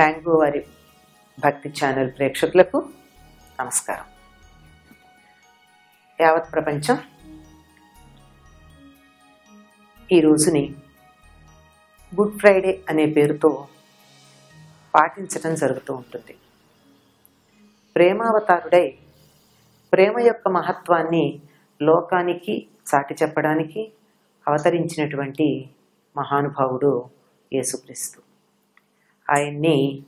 Mango వారి భక్తి channel ప్రేక్షకులకు నమస్కారం. యావత్ ప్రపంచం ఈ రోజుని గుడ్ ఫ్రైడే అనే పేరుతో పాటించడం జరుగుతూ ఉంటుంది. ప్రేమావతారుడై ప్రేమ యొక్క మహత్వాన్ని లోకానికి చాటి చెప్పడానికి అవతరించినటువంటి మహానుభావుడు యేసుక్రీస్తు. ఆయన్ని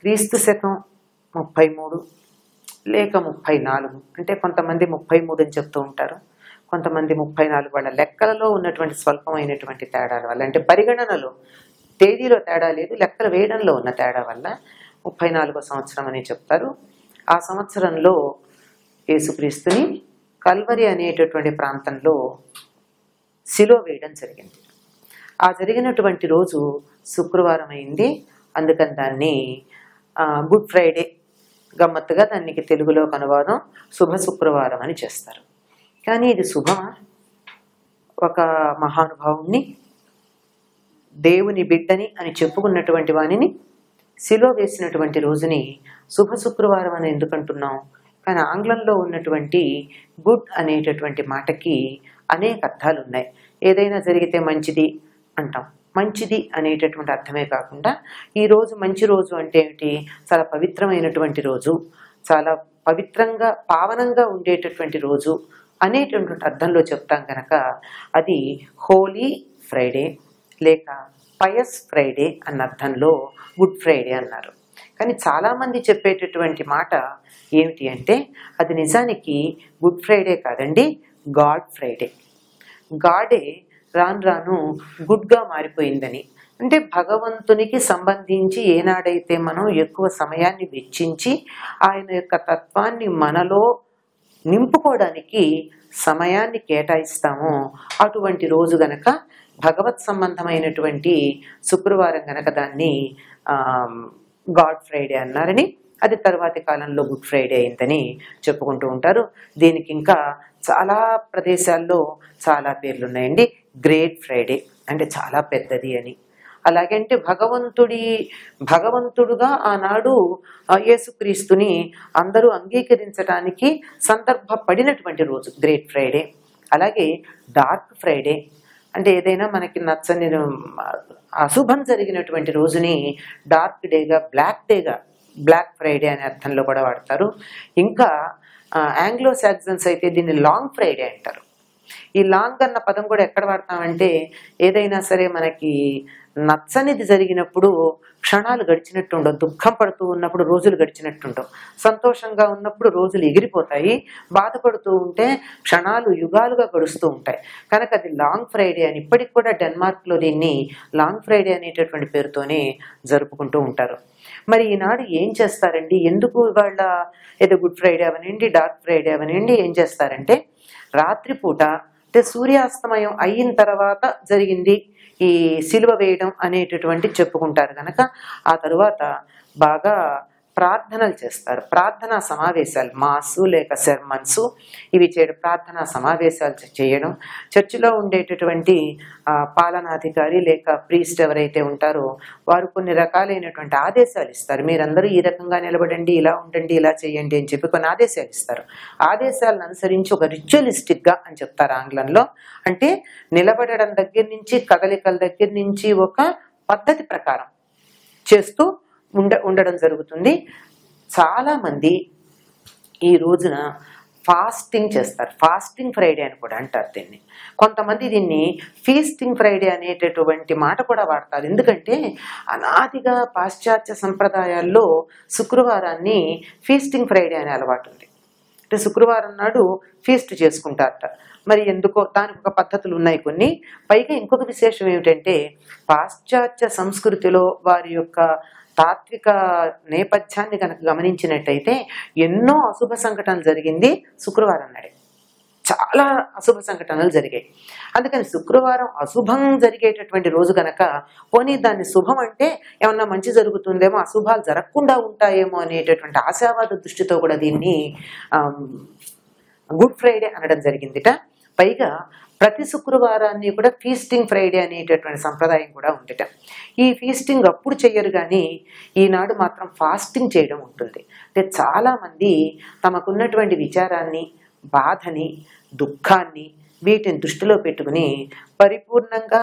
క్రీస్తు శకం ముప్పై మూడు లేక ముప్పై నాలుగు. అంటే కొంతమంది ముప్పై మూడు అని చెప్తూ ఉంటారు. కొంతమంది ముప్పై నాలుగు వాళ్ళ లెక్కలలో ఉన్నటువంటి స్వల్పమైనటువంటి తేడాల వల్ల. అంటే పరిగణనలో తేదీలో తేడా లేదు లెక్కలు వేయడంలో ఉన్న తేడా వల్ల ముప్పై నాలుగో సంవత్సరం అని చెప్తారు. ఆ సంవత్సరంలో యేసుక్రీస్తుని కల్వరి అనేటటువంటి ప్రాంతంలో శిలో వేయడం జరిగింది. ఆ జరిగినటువంటి రోజు శుక్రవారం అయింది. అందుకని దాన్ని గుడ్ ఫ్రైడే గమ్మత్తుగా దానికి తెలుగులో అనువాదం శుభ శుక్రవారం అని చేస్తారు. కానీ ఇది శుభమా? ఒక మహానుభావుణ్ణి దేవుని బిడ్డని అని చెప్పుకున్నటువంటి వానిని శిలో వేసినటువంటి రోజుని శుభ శుక్రవారం అని ఎందుకంటున్నాం? కానీ ఆంగ్లంలో ఉన్నటువంటి గుడ్ అనేటటువంటి మాటకి అనేక అర్థాలు ఉన్నాయి ఏదైనా జరిగితే మంచిది అంటాం. మంచిది అనేటటువంటి అర్థమే కాకుండా ఈ రోజు మంచి రోజు అంటే ఏమిటి చాలా పవిత్రమైనటువంటి రోజు చాలా పవిత్రంగా పావనంగా ఉండేటటువంటి రోజు అనేటటువంటి అర్థంలో చెప్తాం కనుక అది హోలీ ఫ్రైడే లేక పయస్ ఫ్రైడే అన్న అర్థంలో గుడ్ ఫ్రైడే అన్నారు. కానీ చాలామంది చెప్పేటటువంటి మాట ఏమిటి అంటే అది నిజానికి గుడ్ ఫ్రైడే కాదండి గాడ్ ఫ్రైడే. గాడే రాను రాను గుడ్గా మారిపోయిందని. అంటే భగవంతునికి సంబంధించి ఏనాడైతే మనం ఎక్కువ సమయాన్ని వెచ్చించి ఆయన యొక్క తత్వాన్ని మనలో నింపుకోవడానికి సమయాన్ని కేటాయిస్తామో అటువంటి రోజు గనక భగవత్ సంబంధమైనటువంటి శుక్రవారం గనక దాన్ని గాడ్ ఫ్రైడే అన్నారని అది తర్వాతి కాలంలో గుడ్ ఫ్రైడే అయిందని చెప్పుకుంటూ ఉంటారు. దీనికి ఇంకా చాలా ప్రదేశాల్లో చాలా పేర్లు ఉన్నాయండి గ్రేట్ ఫ్రైడే అంటే చాలా పెద్దది అని. అలాగే అంటే భగవంతుడి భగవంతుడుగా ఆనాడు యేసుక్రీస్తుని అందరూ అంగీకరించడానికి సందర్భపడినటువంటి రోజు గ్రేట్ ఫ్రైడే అలాగే డార్క్ ఫ్రైడే అంటే ఏదైనా మనకి నచ్చని అశుభం జరిగినటువంటి రోజుని డార్క్ డేగా బ్లాక్ డేగా బ్లాక్ ఫ్రైడే అనే అర్థంలో కూడా వాడతారు. ఇంకా ఆంగ్లో సాక్సన్స్ అయితే దీన్ని లాంగ్ ఫ్రైడే అంటారు. ఈ లాంగ్ అన్న పదం కూడా ఎక్కడ వాడతామంటే ఏదైనా సరే మనకి నచ్చనిది జరిగినప్పుడు క్షణాలు గడిచినట్టు ఉండవు దుఃఖం పడుతూ ఉన్నప్పుడు రోజులు గడిచినట్టు ఉండవు. సంతోషంగా ఉన్నప్పుడు రోజులు ఎగిరిపోతాయి బాధపడుతూ ఉంటే క్షణాలు యుగాలుగా గడుస్తూ ఉంటాయి. కనుక అది లాంగ్ ఫ్రైడే అని ఇప్పటికి కూడా డెన్మార్క్లో దీన్ని లాంగ్ ఫ్రైడే అనేటటువంటి పేరుతోనే జరుపుకుంటూ ఉంటారు. మరి ఈనాడు ఏం చేస్తారండి? ఎందుకు వాళ్ళ ఏదో గుడ్ ఫ్రైడే అవనండి డార్క్ ఫ్రైడే అవనండి ఏం చేస్తారంటే రాత్రిపూట అంటే సూర్యాస్తమయం అయిన తర్వాత జరిగింది ఈ సిలువ వేయడం అనేటటువంటి చెప్పుకుంటారు కనుక ఆ తరువాత బాగా ప్రార్థనలు చేస్తారు. ప్రార్థనా సమావేశాలు మాసు లేక సెర్మన్సు ఇవి చేయడం ప్రార్థనా సమావేశాలు చేయడం. చర్చిలో ఉండేటటువంటి పాలనాధికారి లేక ప్రీస్ట్ ఎవరైతే ఉంటారో వారు కొన్ని రకాలైనటువంటి ఆదేశాలు ఇస్తారు. మీరందరూ ఈ రకంగా నిలబడండి ఇలా ఉండండి ఇలా చేయండి అని చెప్పి కొన్ని ఆదేశాలు ఇస్తారు. ఆదేశాలను అనుసరించి ఒక రిచువలిస్టిక్గా అని చెప్తారు ఆంగ్లంలో. అంటే నిలబడడం దగ్గర నుంచి కదలికల దగ్గర నుంచి ఒక పద్ధతి ప్రకారం చేస్తూ ఉండ ఉండడం జరుగుతుంది. చాలామంది ఈ రోజున ఫాస్టింగ్ చేస్తారు. ఫాస్టింగ్ ఫ్రైడే అని కూడా అంటారు దీన్ని. కొంతమంది దీన్ని ఫీస్టింగ్ ఫ్రైడే అనేటటువంటి మాట కూడా వాడతారు. ఎందుకంటే అనాదిగా పాశ్చాత్య సంప్రదాయాల్లో శుక్రవారాన్ని ఫీస్టింగ్ ఫ్రైడే అనే అలవాటు ఉంది. అంటే శుక్రవారం నాడు ఫీస్ట్ చేసుకుంటారట. మరి ఎందుకో దానికి ఒక పద్ధతులు ఉన్నాయి కొన్ని. పైగా ఇంకొక విశేషం ఏమిటంటే పాశ్చాత్య సంస్కృతిలో వారి యొక్క తాత్విక నేపథ్యాన్ని కనుక గమనించినట్టయితే ఎన్నో అశుభ సంఘటనలు జరిగింది శుక్రవారం నాడే. చాలా అశుభ సంఘటనలు జరిగాయి. అందుకని శుక్రవారం అశుభం జరిగేటటువంటి రోజు కనుక పోనీ దాన్ని శుభం అంటే ఏమన్నా మంచి జరుగుతుందేమో అశుభాలు జరగకుండా ఉంటాయేమో అనేటటువంటి ఆశావాద దృష్టితో కూడా దీన్ని గుడ్ ఫ్రైడే అనడం జరిగిందిట. పైగా ప్రతి శుక్రవారాన్ని కూడా ఫీస్టింగ్ ఫ్రైడే అనేటటువంటి సంప్రదాయం కూడా ఉండటం ఈ ఫీస్టింగ్ అప్పుడు చెయ్యరు కానీ ఈనాడు మాత్రం ఫాస్టింగ్ చేయడం ఉంటుంది. అంటే చాలామంది తమకున్నటువంటి విచారాన్ని బాధని దుఃఖాన్ని వీటిని దృష్టిలో పెట్టుకుని పరిపూర్ణంగా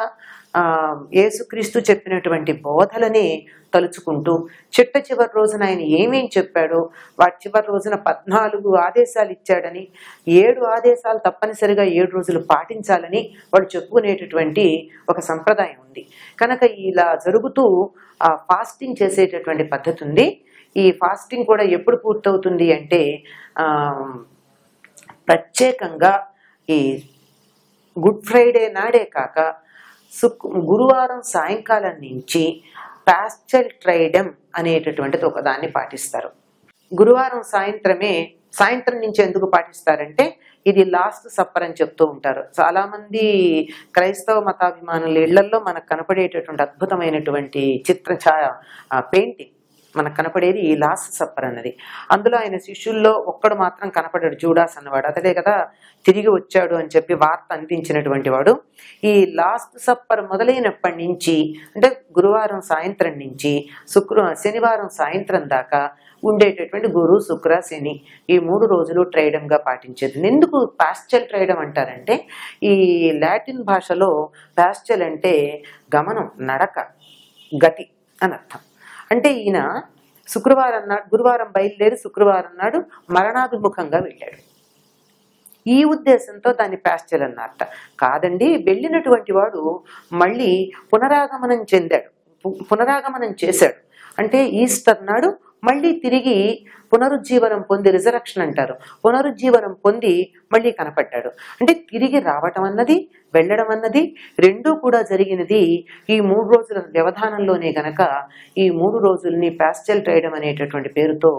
యేసుక్రీస్తు చెప్పినటువంటి బోధలని తలుచుకుంటూ చిట్ట చివరి రోజున ఆయన ఏమేం చెప్పాడో వాటి చివరి రోజున పద్నాలుగు ఆదేశాలు ఇచ్చాడని ఏడు ఆదేశాలు తప్పనిసరిగా ఏడు రోజులు పాటించాలని వాడు చెప్పుకునేటటువంటి ఒక సంప్రదాయం ఉంది. కనుక ఇలా జరుగుతూ ఆ ఫాస్టింగ్ చేసేటటువంటి పద్ధతి ఉంది. ఈ ఫాస్టింగ్ కూడా ఎప్పుడు పూర్తవుతుంది అంటే ప్రత్యేకంగా ఈ గుడ్ ఫ్రైడే నాడే కాక శుక్ గురువారం సాయంకాలం నుంచి పాస్చల్ ట్రైడమ్ అనేటటువంటిది ఒకదాన్ని పాటిస్తారు. గురువారం సాయంత్రమే సాయంత్రం నుంచి ఎందుకు పాటిస్తారంటే ఇది లాస్ట్ సప్పర్ అని చెప్తూ ఉంటారు. చాలామంది క్రైస్తవ మతాభిమానుల ఇళ్ళలో మనకు కనపడేటటువంటి అద్భుతమైనటువంటి చిత్ర ఛాయ పెయింటింగ్. మనకు కనపడేది ఈ లాస్ట్ సప్పర్ అన్నది. అందులో ఆయన శిష్యుల్లో ఒక్కడు మాత్రం కనపడాడు జూడాస్ అన్నవాడు. అతడే కదా తిరిగి వచ్చాడు అని చెప్పి వార్త అందించినటువంటి వాడు. ఈ లాస్ట్ సప్పర్ మొదలైనప్పటి నుంచి అంటే గురువారం సాయంత్రం నుంచి శుక్ర శనివారం సాయంత్రం దాకా ఉండేటటువంటి గురు శుక్ర శని ఈ మూడు రోజులు ట్రేయడంగా పాటించేది. ఎందుకు పాస్చల్ ట్రేయడం అంటారంటే ఈ లాటిన్ భాషలో పాస్చల్ అంటే గమనం నడక గతి అని అర్థం. అంటే ఈయన శుక్రవారం నాడు గురువారం బయలుదేరి శుక్రవారం నాడు మరణాభిముఖంగా వెళ్ళాడు. ఈ ఉద్దేశంతో దాన్ని పాస్చల్ అన్నారట. కాదండి వెళ్ళినటువంటి వాడు మళ్ళీ పునరాగమనం చెందాడు. పు- పునరాగమనం చేశాడు. అంటే ఈస్టర్ నాడు మళ్ళీ తిరిగి పునరుజ్జీవనం పొంది రిజరక్షన్ అంటారు. పునరుజ్జీవనం పొంది మళ్ళీ కనపడ్డాడు. అంటే తిరిగి రావటం అన్నది వెళ్ళడం అన్నది రెండూ కూడా జరిగినది ఈ మూడు రోజుల వ్యవధానంలోనే గనక ఈ మూడు రోజుల్ని ప్యాస్టల్ ట్రేయడం అనేటటువంటి పేరుతో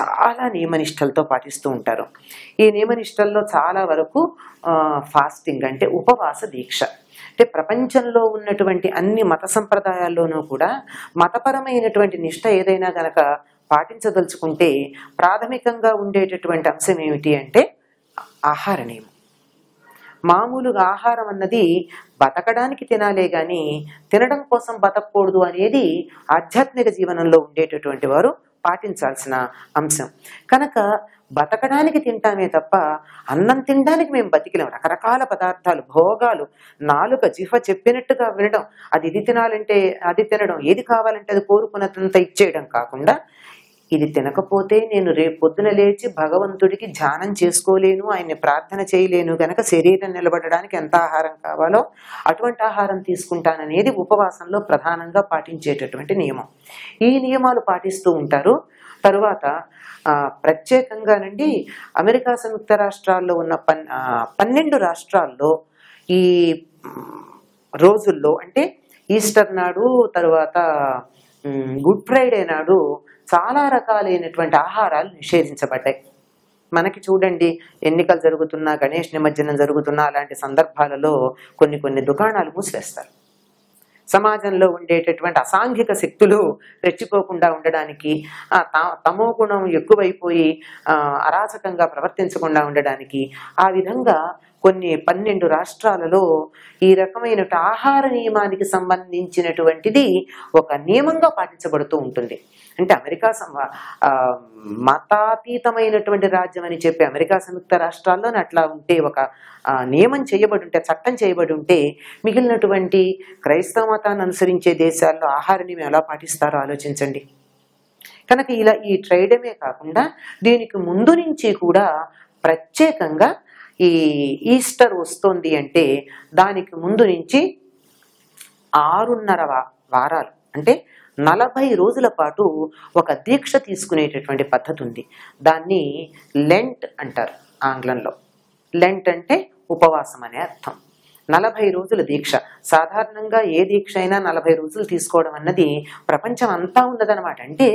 చాలా నియమనిష్టలతో పాటిస్తూ ఉంటారు. ఈ నియమనిష్టల్లో చాలా వరకు ఫాస్టింగ్ అంటే ఉపవాస దీక్ష. అంటే ప్రపంచంలో ఉన్నటువంటి అన్ని మత సంప్రదాయాల్లోనూ కూడా మతపరమైనటువంటి నిష్ట ఏదైనా గనక పాటించదలుచుకుంటే ప్రాథమికంగా ఉండేటటువంటి అంశం ఏమిటి అంటే ఆహార నియమం మామూలుగా ఆహారం అన్నది బతకడానికి తినాలే గాని తినడం కోసం బతకూడదు అనేది ఆధ్యాత్మిక జీవనంలో ఉండేటటువంటి వారు పాటించాల్సిన అంశం. కనుక బతకడానికి తింటామే తప్ప అన్నం తినడానికి మేము బతికిలేము రకరకాల పదార్థాలు భోగాలు నాలుక జిహ చెప్పినట్టుగా వినడం అది ఇది తినాలంటే అది తినడం ఏది కావాలంటే అది కోరుకున్నంత ఇచ్చేయడం కాకుండా ఇది తినకపోతే నేను రేపు పొద్దున లేచి భగవంతుడికి ధ్యానం చేసుకోలేను ఆయన్ని ప్రార్థన చేయలేను గనక శరీరం నిలబడడానికి ఎంత ఆహారం కావాలో అటువంటి ఆహారం తీసుకుంటాననేది ఉపవాసంలో ప్రధానంగా పాటించేటటువంటి నియమం. ఈ నియమాలు పాటిస్తూ ఉంటారు. తరువాత ప్రత్యేకంగానండి అమెరికా సంయుక్త రాష్ట్రాల్లో ఉన్న పన్ పన్నెండు రాష్ట్రాల్లో ఈ రోజుల్లో అంటే ఈస్టర్ నాడు తరువాత గుడ్ ఫ్రైడే నాడు చాలా రకాలైనటువంటి ఆహారాలు నిషేధించబడ్డాయి. మనకి చూడండి ఎన్నికలు జరుగుతున్నా గణేష్ నిమజ్జనం జరుగుతున్నా అలాంటి సందర్భాలలో కొన్ని కొన్ని దుకాణాలు మూసివేస్తారు. సమాజంలో ఉండేటటువంటి అసాంఘిక శక్తులు రెచ్చిపోకుండా ఉండడానికి తమో గుణం ఎక్కువైపోయి ఆ, అరాచకంగా ప్రవర్తించకుండా ఉండడానికి ఆ విధంగా కొన్ని పన్నెండు రాష్ట్రాలలో ఈ రకమైన ఆహార నియమానికి సంబంధించినటువంటిది ఒక నియమంగా పాటించబడుతూ ఉంటుంది. అంటే అమెరికా మతాతీతమైనటువంటి రాజ్యం అని చెప్పి అమెరికా సంయుక్త రాష్ట్రాల్లోనే అట్లా ఉంటే ఒక నియమం చేయబడి ఉంటే చట్టం చేయబడి ఉంటే మిగిలినటువంటి క్రైస్తవ మతాన్ని అనుసరించే దేశాల్లో ఆహార నియమం ఎలా పాటిస్తారో ఆలోచించండి. కనుక ఇలా ఈ ట్రైడమే కాకుండా దీనికి ముందు నుంచి కూడా ప్రత్యేకంగా ఈ ఈస్టర్ వస్తోంది అంటే దానికి ముందు నుంచి ఆరున్నర వారాలు అంటే నలభై రోజుల పాటు ఒక దీక్ష తీసుకునేటటువంటి పద్ధతి ఉంది దాన్ని లెంట్ అంటారు ఆంగ్లంలో. లెంట్ అంటే ఉపవాసం అనే అర్థం. నలభై రోజుల దీక్ష. సాధారణంగా ఏ దీక్ష అయినా నలభై రోజులు తీసుకోవడం అన్నది ప్రపంచం అంతా ఉన్నదనమాట అంటే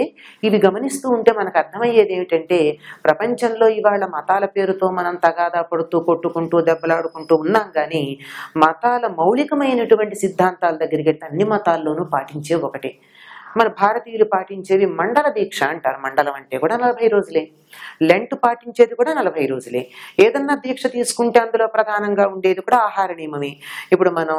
ఇవి గమనిస్తూ ఉంటే మనకు అర్థమయ్యేది ఏమిటంటే ప్రపంచంలో ఇవాళ మతాల పేరుతో మనం తగాదా పడుతూ కొట్టుకుంటూ దెబ్బలాడుకుంటూ ఉన్నాం కానీ మతాల మౌలికమైనటువంటి సిద్ధాంతాల దగ్గరికి అన్ని మతాల్లోనూ పాటించే ఒకటే. మన భారతీయులు పాటించేవి మండల దీక్ష అంటారు. మండలం అంటే కూడా నలభై రోజులే. లెంట్ పాటించేది కూడా నలభై రోజులే. ఏదన్నా దీక్ష తీసుకుంటే అందులో ప్రధానంగా ఉండేది కూడా ఆహార నియమమే. ఇప్పుడు మనం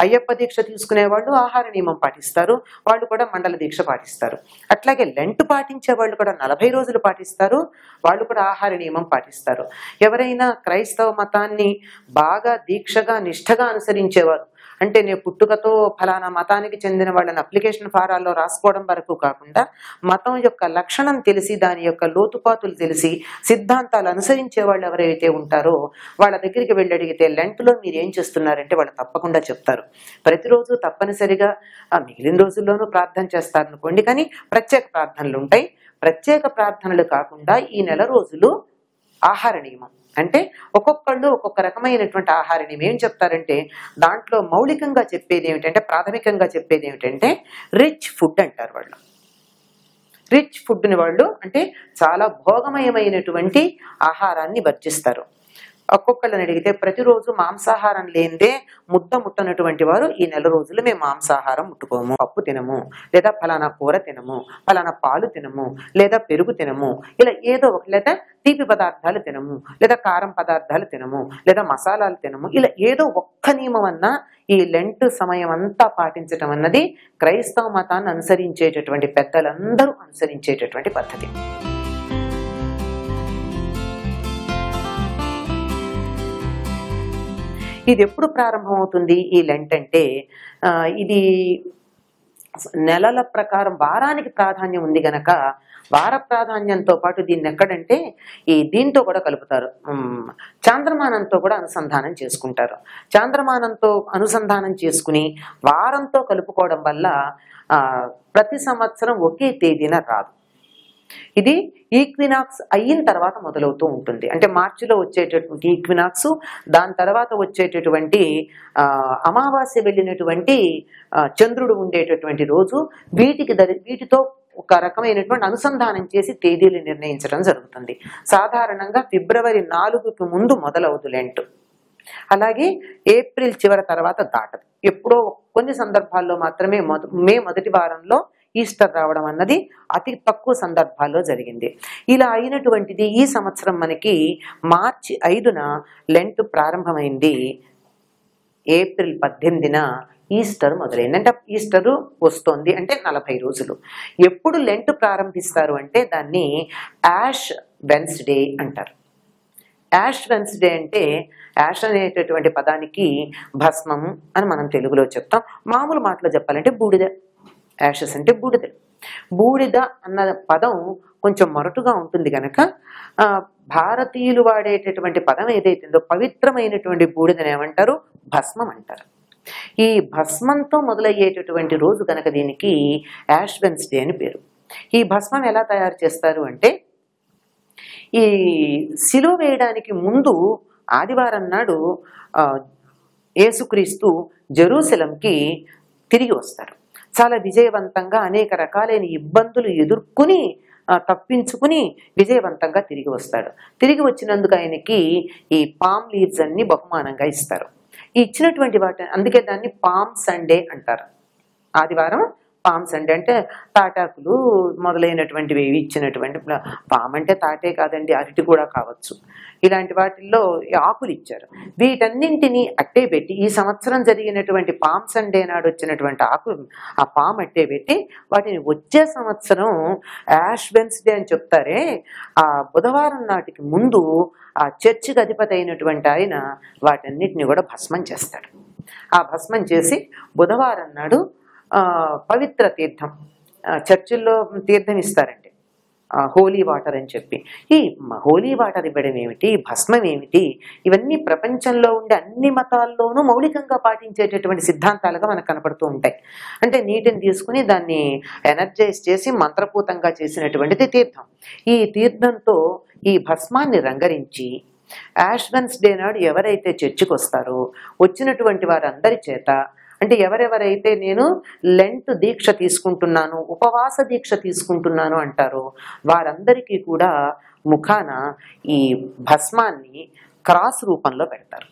అయ్యప్ప దీక్ష తీసుకునే వాళ్ళు ఆహార నియమం పాటిస్తారు. వాళ్ళు కూడా మండల దీక్ష పాటిస్తారు. అట్లాగే లెంట్ పాటించే వాళ్ళు కూడా నలభై రోజులు పాటిస్తారు. వాళ్ళు కూడా ఆహార నియమం పాటిస్తారు. ఎవరైనా క్రైస్తవ మతాన్ని బాగా దీక్షగా నిష్ఠగా అనుసరించేవారు అంటే నేను పుట్టుకతో ఫలానా మతానికి చెందిన వాళ్ళని అప్లికేషన్ ఫారాల్లో రాసుకోవడం వరకు కాకుండా మతం యొక్క లక్షణం తెలిసి దాని యొక్క లోతుపాతులు తెలిసి సిద్ధాంతాలు అనుసరించే వాళ్ళు ఎవరైతే ఉంటారో వాళ్ళ దగ్గరికి వెళ్ళి అడిగితే లెంట్లో మీరు ఏం చేస్తున్నారంటే వాళ్ళు తప్పకుండా చెప్తారు. ప్రతిరోజు తప్పనిసరిగా ఆ మిగిలిన రోజుల్లోనూ ప్రార్థన చేస్తారనుకోండి కానీ ప్రత్యేక ప్రార్థనలు ఉంటాయి. ప్రత్యేక ప్రార్థనలు కాకుండా ఈ నెల రోజులు ఆహార నియమం. అంటే ఒక్కొక్కళ్ళు ఒక్కొక్క రకమైనటువంటి ఆహారాన్ని ఏం చెప్తారంటే దాంట్లో మౌలికంగా చెప్పేది ఏమిటంటే ప్రాథమికంగా చెప్పేది ఏమిటంటే రిచ్ ఫుడ్ అంటారు వాళ్ళు. రిచ్ ఫుడ్ని వాళ్ళు అంటే చాలా భోగమయమైనటువంటి ఆహారాన్ని వర్జిస్తారు ఒక్కొక్కళ్ళని అడిగితే ప్రతిరోజు మాంసాహారం లేనిదే ముద్ద ముట్టనటువంటి వారు ఈ నెల రోజులు మేము మాంసాహారం ముట్టుకోము. పప్పు తినము లేదా ఫలానా కూర తినము ఫలానా పాలు తినము లేదా పెరుగు తినము ఇలా ఏదో ఒక లేదా తీపి పదార్థాలు తినము లేదా కారం పదార్థాలు తినము లేదా మసాలాలు తినము ఇలా ఏదో ఒక్క నియమం అన్నా ఈ లెంట్ సమయం అంతా పాటించటం అన్నది క్రైస్తవ మతాన్ని అనుసరించేటటువంటి పెద్దలందరూ అనుసరించేటటువంటి పద్ధతి. ఇది ఎప్పుడు ప్రారంభమవుతుంది? ఈ లెంట్ అంటే ఇది నెలల ప్రకారం వారానికి ప్రాధాన్యం ఉంది గనక వార ప్రాధాన్యంతో పాటు దీన్ని ఎక్కడంటే ఈ దీంతో కూడా కలుపుతారు. చాంద్రమానంతో కూడా అనుసంధానం చేసుకుంటారు. చాంద్రమానంతో అనుసంధానం చేసుకుని వారంతో కలుపుకోవడం వల్ల ప్రతి సంవత్సరం ఒకే తేదీన రాదు. ఇది ఈక్వినాక్స్ అయిన తర్వాత మొదలవుతూ ఉంటుంది. అంటే మార్చిలో వచ్చేటటువంటి ఈక్వినాక్స్ దాని తర్వాత వచ్చేటటువంటి ఆ, అమావాస్య వెళ్ళినటువంటి చంద్రుడు ఉండేటటువంటి రోజు వీటికి వీటితో ఒక రకమైనటువంటి అనుసంధానం చేసి తేదీలు నిర్ణయించడం జరుగుతుంది. సాధారణంగా ఫిబ్రవరి నాలుగుకి ముందు మొదలవుదు లెంటు అలాగే ఏప్రిల్ చివరి తర్వాత దాటదు. ఎప్పుడో కొన్ని సందర్భాల్లో మాత్రమే మొద మే మొదటి వారంలో ఈస్టర్ రావడం అన్నది అతి తక్కువ సందర్భాల్లో జరిగింది. ఇలా అయినటువంటిది ఈ సంవత్సరం మనకి మార్చి ఐదున లెంట్ ప్రారంభమైంది. ఏప్రిల్ పద్దెనిమిదిన ఈస్టర్ మొదలైంది. అంటే ఈస్టర్ వస్తోంది అంటే నలభై రోజులు. ఎప్పుడు లెంట్ ప్రారంభిస్తారు అంటే దాన్ని యాష్ వెన్స్డే అంటారు. యాష్ వెన్స్డే అంటే యాష్ అనేటటువంటి పదానికి భస్మం అని మనం తెలుగులో చెప్తాం. మామూలు మాటలో చెప్పాలంటే బూడిద. యాషెస్ అంటే బూడిద. బూడిద అన్న పదం కొంచెం మొరటుగా ఉంటుంది కనుక భారతీయులు వాడేటటువంటి పదం ఏదైతుందో పవిత్రమైనటువంటి బూడిదని ఏమంటారు? భస్మం అంటారు. ఈ భస్మంతో మొదలయ్యేటటువంటి రోజు కనుక దీనికి యాష్ వెన్స్డే అని పేరు. ఈ భస్మం ఎలా తయారు చేస్తారు అంటే ఈ సిలువ వేయడానికి ముందు ఆదివారం నాడు ఏసుక్రీస్తు యేసుక్రీస్తు జెరూసలంకి తిరిగి వస్తారు. చాలా విజయవంతంగా అనేక రకాలైన ఇబ్బందులు ఎదుర్కొని తప్పించుకుని విజయవంతంగా తిరిగి వస్తాడు. తిరిగి వచ్చినందుకు ఆయనకి ఈ పామ్ లీవ్స్ అన్ని బహుమానంగా ఇస్తారు. ఈ ఇచ్చినటువంటి వాటి అందుకే దాన్ని పామ్ సండే అంటారు. ఆదివారం పామ్ అంటే అంటే తాటాకులు మొదలైనటువంటివి ఇచ్చినటువంటి పామ్ అంటే తాటే కాదండి అరటి కూడా కావచ్చు. ఇలాంటి వాటిల్లో ఆకులు ఇచ్చారు. వీటన్నింటినీ అట్టే పెట్టి ఈ సంవత్సరం జరిగినటువంటి పామ్ సండే నాడు వచ్చినటువంటి ఆకు ఆ పామ్ అట్టే పెట్టి వాటిని వచ్చే సంవత్సరం యాష్ వెన్స్డే అని చెప్తారే ఆ బుధవారం నాటికి ముందు ఆ చర్చికి అధిపతి అయినటువంటి ఆయన వాటన్నిటిని కూడా భస్మం చేస్తాడు. ఆ భస్మం చేసి బుధవారం నాడు పవిత్ర తీర్థం. చర్చిల్లో తీర్థం ఇస్తారండి. హోలీ వాటర్ అని చెప్పి. ఈ హోలీ వాటర్ ఇవ్వడం ఏమిటి? భస్మం ఏమిటి? ఇవన్నీ ప్రపంచంలో ఉండే అన్ని మతాల్లోనూ మౌలికంగా పాటించేటటువంటి సిద్ధాంతాలుగా మనకు కనపడుతూ ఉంటాయి. అంటే నీటిని తీసుకుని దాన్ని ఎనర్జైజ్ చేసి మంత్రపూతంగా చేసినటువంటిది తీర్థం. ఈ తీర్థంతో ఈ భస్మాన్ని రంగరించి యాష్ డే నాడు ఎవరైతే చర్చికి వస్తారో వచ్చినటువంటి వారందరి చేత అంటే ఎవరెవరైతే నేను లెంట్ దీక్ష తీసుకుంటున్నాను ఉపవాస దీక్ష తీసుకుంటున్నాను అంటారో వారందరికీ కూడా ముఖాన ఈ భస్మాన్ని క్రాస్ రూపంలో పెడతారు.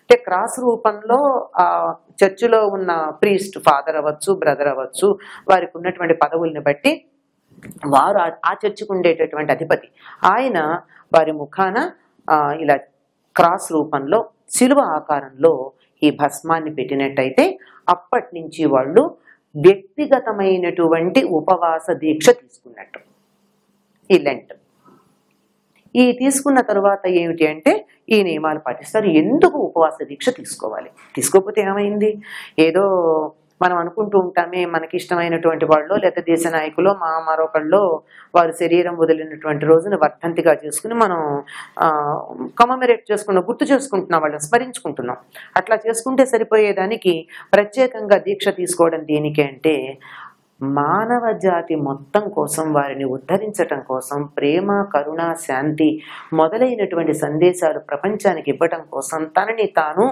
అంటే క్రాస్ రూపంలో ఆ చర్చిలో ఉన్న ప్రీస్ట్ ఫాదర్ అవ్వచ్చు బ్రదర్ అవ్వచ్చు వారికి ఉన్నటువంటి పదవుల్ని బట్టి వారు ఆ- చర్చికి ఉండేటటువంటి అధిపతి. ఆయన వారి ముఖాన ఇలా క్రాస్ రూపంలో శిలువ ఆకారంలో ఈ భస్మాన్ని పెట్టినట్టయితే అప్పటి నుంచి వాళ్ళు వ్యక్తిగతమైనటువంటి ఉపవాస దీక్ష తీసుకున్నట్టు. ఈ లెంట్. ఈ తీసుకున్న తరువాత ఏమిటి అంటే ఈ నియమాలు పాటిస్తారు. ఎందుకు ఉపవాస దీక్ష తీసుకోవాలి? తీసుకోకపోతే ఏమైంది? ఏదో మనం అనుకుంటూ ఉంటామే మనకి ఇష్టమైనటువంటి వాళ్ళు లేదా దేశ నాయకులు మా మరొకళ్ళు వారి శరీరం వదిలినటువంటి రోజును వర్ధంతిగా చేసుకుని మనం కమమరేట్ చేసుకున్నాం గుర్తు చేసుకుంటున్నాం వాళ్ళని స్మరించుకుంటున్నాం. అట్లా చేసుకుంటే సరిపోయేదానికి ప్రత్యేకంగా దీక్ష తీసుకోవడం దేనికి అంటే మానవ జాతి మొత్తం కోసం వారిని ఉద్ధరించటం కోసం ప్రేమ కరుణ శాంతి మొదలైనటువంటి సందేశాలు ప్రపంచానికి ఇవ్వటం కోసం తనని తాను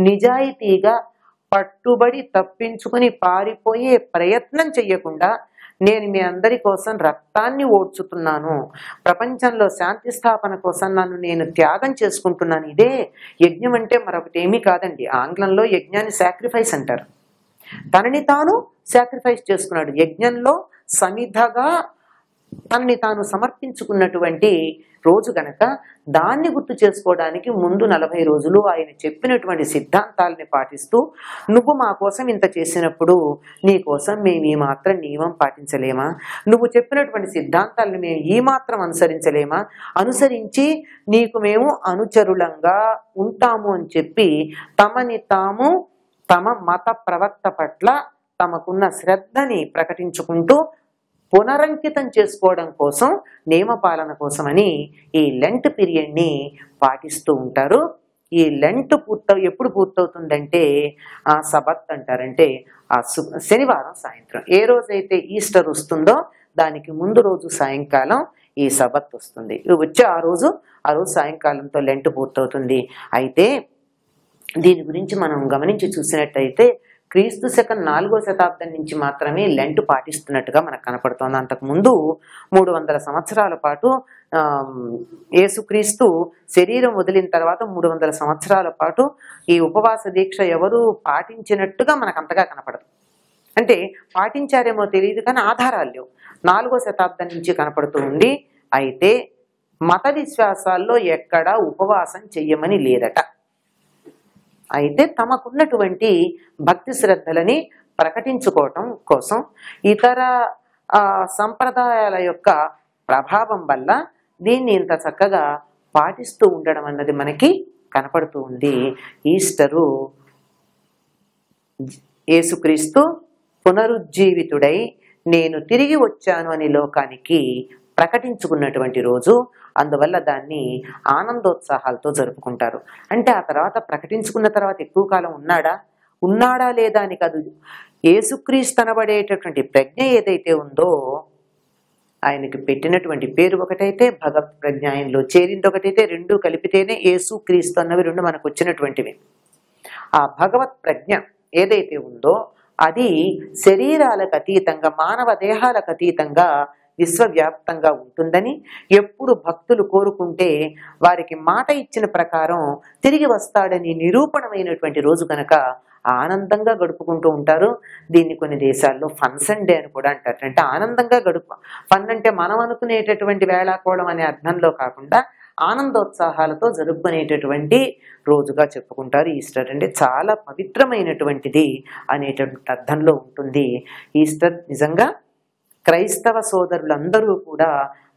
నిజాయితీగా పట్టుబడి తప్పించుకుని పారిపోయే ప్రయత్నం చెయ్యకుండా నేను మీ అందరి కోసం రక్తాన్ని ఓడ్చుతున్నాను. ప్రపంచంలో శాంతి స్థాపన కోసం నన్ను నేను త్యాగం చేసుకుంటున్నాను. ఇదే యజ్ఞం అంటే మరొకటి ఏమీ కాదండి. ఆంగ్లంలో యజ్ఞాన్ని సాక్రిఫైస్ అంటారు. తనని తాను సాక్రిఫైస్ చేసుకున్నాడు. యజ్ఞంలో సమిధగా తనని తాను సమర్పించుకున్నటువంటి రోజు గనక దాన్ని గుర్తు చేసుకోవడానికి ముందు నలభై రోజులు ఆయన చెప్పినటువంటి సిద్ధాంతాలని పాటిస్తూ నువ్వు మా కోసం ఇంత చేసినప్పుడు నీ కోసం మేము ఈ మాత్రం నియమం పాటించలేమా? నువ్వు చెప్పినటువంటి సిద్ధాంతాలను మేము ఈ మాత్రం అనుసరించలేమా? అనుసరించి నీకు మేము అనుచరులంగా ఉంటాము అని చెప్పి తమని తాము తమ మత ప్రవక్త పట్ల తమకున్న శ్రద్ధని ప్రకటించుకుంటూ పునరంకితం చేసుకోవడం కోసం నియమపాలన కోసమని ఈ లెంట్ పీరియడ్ని పాటిస్తూ ఉంటారు. ఈ లెంట్ పూర్త ఎప్పుడు పూర్తవుతుందంటే ఆ సబత్ అంటారంటే ఆ శనివారం సాయంత్రం. ఏ రోజైతే ఈస్టర్ వస్తుందో దానికి ముందు రోజు సాయంకాలం ఈ సబత్ వస్తుంది. వచ్చే ఆ రోజు ఆ రోజు సాయంకాలంతో లెంట్ పూర్తవుతుంది. అయితే దీని గురించి మనం గమనించి చూసినట్టయితే క్రీస్తు శకం నాలుగో శతాబ్దం నుంచి మాత్రమే లెంట్ పాటిస్తున్నట్టుగా మనకు కనపడుతోంది. అంతకుముందు మూడు వందల సంవత్సరాల పాటు ఏసుక్రీస్తు యేసుక్రీస్తు శరీరం వదిలిన తర్వాత మూడు వందల సంవత్సరాల పాటు ఈ ఉపవాస దీక్ష ఎవరు పాటించినట్టుగా మనకు అంతగా కనపడదు. అంటే పాటించారేమో తెలియదు కానీ ఆధారాలు లేవు. నాలుగో శతాబ్దం నుంచి కనపడుతూ ఉంది. అయితే మత విశ్వాసాల్లో ఎక్కడా ఉపవాసం చెయ్యమని లేదట. అయితే తమకున్నటువంటి భక్తి శ్రద్ధలని ప్రకటించుకోవటం కోసం ఇతర సంప్రదాయాల యొక్క ప్రభావం వల్ల దీన్ని ఇంత చక్కగా పాటిస్తూ ఉండడం అన్నది మనకి కనపడుతూ ఉంది. ఈస్టరు యేసుక్రీస్తు పునరుజ్జీవితుడై నేను తిరిగి వచ్చాను అని లోకానికి ప్రకటించుకున్నటువంటి రోజు. అందువల్ల దాన్ని ఆనందోత్సాహాలతో జరుపుకుంటారు. అంటే ఆ తర్వాత ప్రకటించుకున్న తర్వాత ఎక్కువ కాలం ఉన్నాడా? ఉన్నాడా లేదా అని కాదు. ఏసుక్రీస్తు అనబడేటటువంటి ప్రజ్ఞ ఏదైతే ఉందో ఆయనకి పెట్టినటువంటి పేరు ఒకటైతే భగవత్ ప్రజ్ఞ ఆయనలో చేరింది ఒకటైతే రెండు కలిపితేనే ఏసుక్రీస్తు అన్నవి రెండు మనకు వచ్చినటువంటివి. ఆ భగవత్ ప్రజ్ఞ ఏదైతే ఉందో అది శరీరాలకు అతీతంగా మానవ దేహాలకు అతీతంగా విశ్వవ్యాప్తంగా ఉంటుందని ఎప్పుడు భక్తులు కోరుకుంటే వారికి మాట ఇచ్చిన ప్రకారం తిరిగి వస్తాడని నిరూపణమైనటువంటి రోజు కనుక ఆనందంగా గడుపుకుంటూ ఉంటారు. దీన్ని కొన్ని దేశాల్లో ఫన్ సండే అని కూడా అంటారు. అంటే ఆనందంగా గడుపు ఫన్ అంటే మనం అనుకునేటటువంటి వేళాకోవడం అనే అర్థంలో కాకుండా ఆనందోత్సాహాలతో జరుపుకునేటటువంటి రోజుగా చెప్పుకుంటారు ఈస్టర్. అంటే చాలా పవిత్రమైనటువంటిది అనేటటువంటి అర్థంలో ఉంటుంది ఈస్టర్. నిజంగా క్రైస్తవ సోదరులందరూ కూడా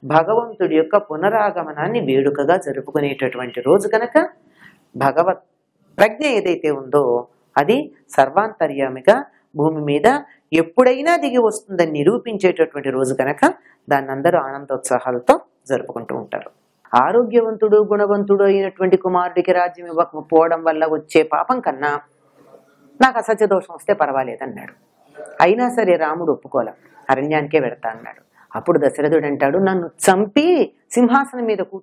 భగవంతుడి యొక్క పునరాగమనాన్ని వేడుకగా జరుపుకునేటటువంటి రోజు కనుక భగవత్ ప్రజ్ఞ ఏదైతే ఉందో అది సర్వాంతర్యామిగా భూమి మీద ఎప్పుడైనా దిగి వస్తుందని నిరూపించేటటువంటి రోజు కనుక దాన్ని అందరూ ఆనందోత్సాహాలతో జరుపుకుంటూ ఉంటారు. ఆరోగ్యవంతుడు గుణవంతుడు అయినటువంటి కుమారుడికి రాజ్యం ఇవ్వకపోవడం వల్ల వచ్చే పాపం కన్నా నాకు అసత్య దోషం వస్తే పర్వాలేదన్నాడు. అయినా సరే రాముడు ఒప్పుకోలే. అరణ్యానికే వెడతా అన్నాడు. అప్పుడు దశరథుడు అంటాడు నన్ను చంపి సింహాసనం మీద కూ